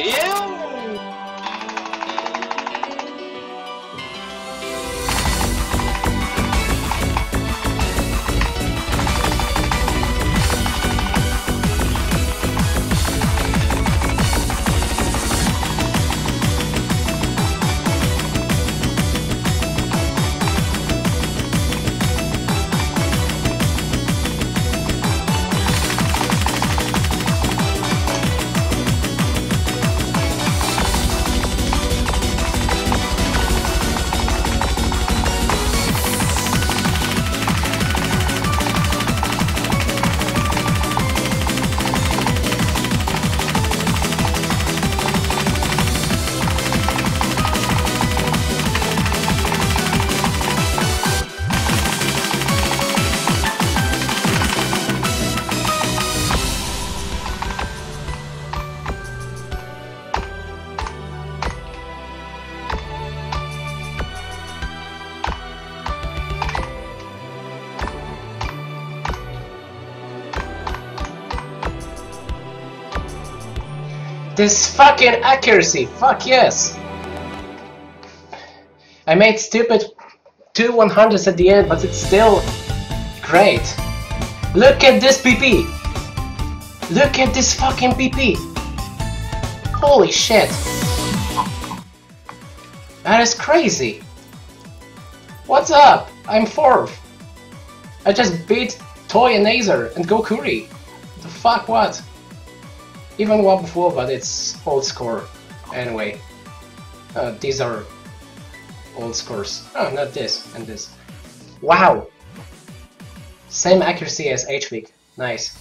Yeah. This fucking accuracy! Fuck yes! I made stupid two 100s at the end, but it's still great. Look at this PP! Look at this fucking PP! Holy shit! That is crazy! What's up? I'm fourth! I just beat Toy and Azer and Gokuri! The fuck what? Even one before, but it's old score. Anyway. Uh, these are old scores. Oh, not this and this. Wow! Same accuracy as H-Week. Nice.